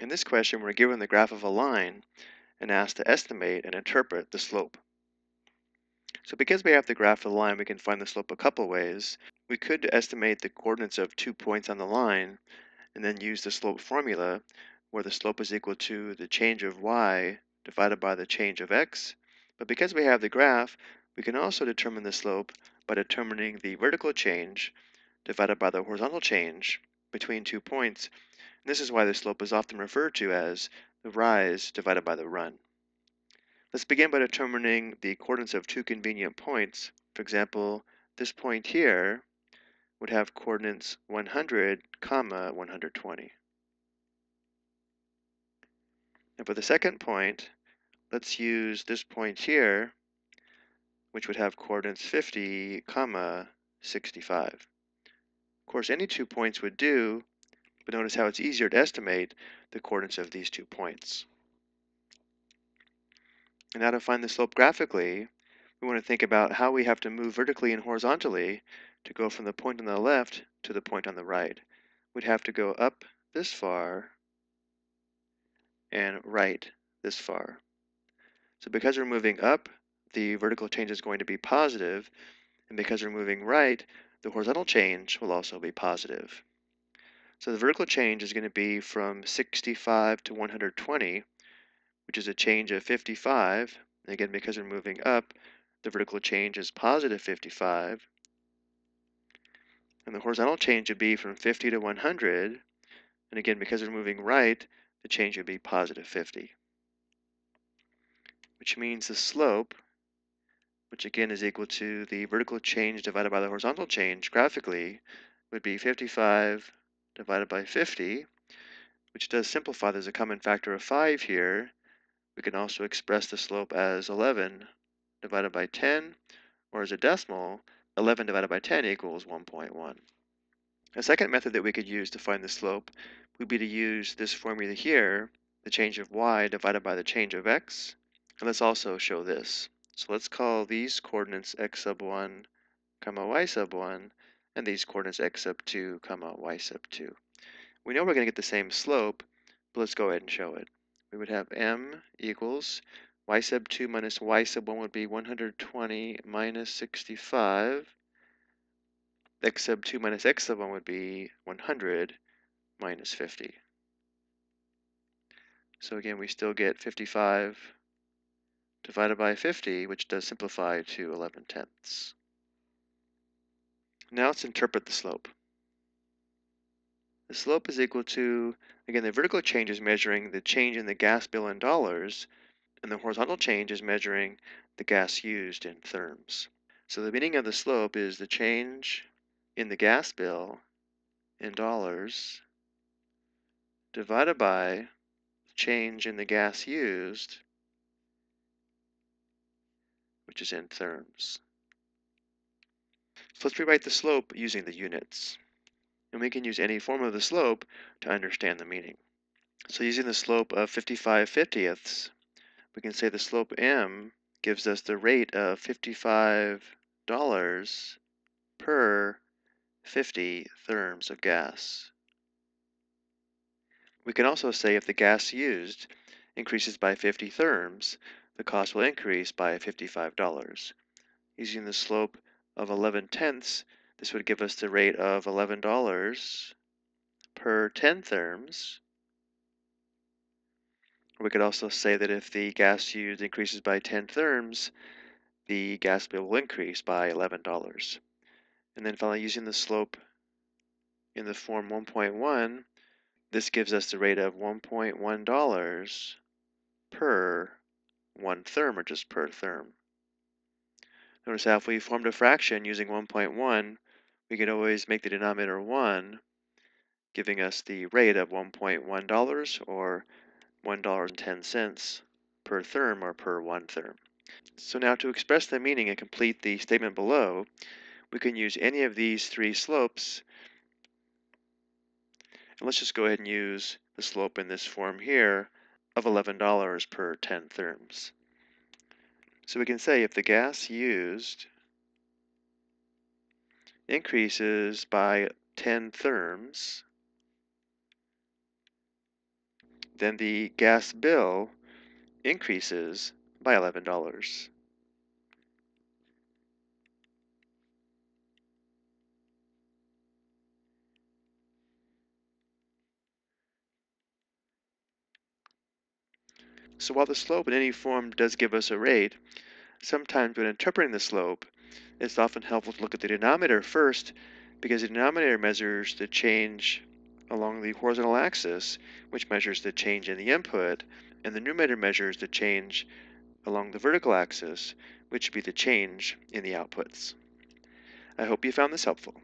In this question, we're given the graph of a line and asked to estimate and interpret the slope. So because we have the graph of the line, we can find the slope a couple ways. We could estimate the coordinates of two points on the line and then use the slope formula where the slope is equal to the change of y divided by the change of x. But because we have the graph, we can also determine the slope by determining the vertical change divided by the horizontal change between two points. This is why the slope is often referred to as the rise divided by the run. Let's begin by determining the coordinates of two convenient points. For example, this point here would have coordinates 100, comma 120. And for the second point, let's use this point here, which would have coordinates 50, comma 65. Of course, any two points would do, but notice how it's easier to estimate the coordinates of these two points. And now to find the slope graphically, we want to think about how we have to move vertically and horizontally to go from the point on the left to the point on the right. We'd have to go up this far and right this far. So because we're moving up, the vertical change is going to be positive, and because we're moving right, the horizontal change will also be positive. So the vertical change is going to be from 65 to 120, which is a change of 55. And again, because we're moving up, the vertical change is positive 55. And the horizontal change would be from 50 to 100. And again, because we're moving right, the change would be positive 50. Which means the slope, which again is equal to the vertical change divided by the horizontal change graphically, would be 55 divided by 50, which does simplify. There's a common factor of 5 here. We can also express the slope as 11 divided by 10, or as a decimal, 11 divided by 10 equals 1.1. A second method that we could use to find the slope would be to use this formula here, the change of y divided by the change of x. And let's also show this. So let's call these coordinates x sub 1, comma y sub 1, and these coordinates x sub 2, comma y sub 2. We know we're going to get the same slope, but let's go ahead and show it. We would have m equals y sub 2 minus y sub 1 would be 120 minus 65. x sub 2 minus x sub 1 would be 100 minus 50. So again, we still get 55 divided by 50, which does simplify to 11 tenths. Now let's interpret the slope. The slope is equal to, again, the vertical change is measuring the change in the gas bill in dollars, and the horizontal change is measuring the gas used in therms. So the meaning of the slope is the change in the gas bill in dollars divided by the change in the gas used, which is in therms. So let's rewrite the slope using the units and we can use any form of the slope to understand the meaning. So using the slope of 55 fiftieths, we can say the slope m gives us the rate of $55 per 50 therms of gas. We can also say if the gas used increases by 50 therms, the cost will increase by $55. Using the slope of 11 tenths, this would give us the rate of $11 per 10 therms. We could also say that if the gas used increases by 10 therms, the gas bill will increase by $11. And then finally, using the slope in the form 1.1, this gives us the rate of $1.1 per one therm, or just per therm. Notice how if we formed a fraction using 1.1, we could always make the denominator 1, giving us the rate of $1.1 or $1.10 per therm or per one therm. So now to express the meaning and complete the statement below, we can use any of these three slopes. And let's just go ahead and use the slope in this form here of $11 per 10 therms. So we can say if the gas used increases by 10 therms, then the gas bill increases by $11. So while the slope in any form does give us a rate, sometimes when interpreting the slope, it's often helpful to look at the denominator first because the denominator measures the change along the horizontal axis, which measures the change in the input, and the numerator measures the change along the vertical axis, which would be the change in the outputs. I hope you found this helpful.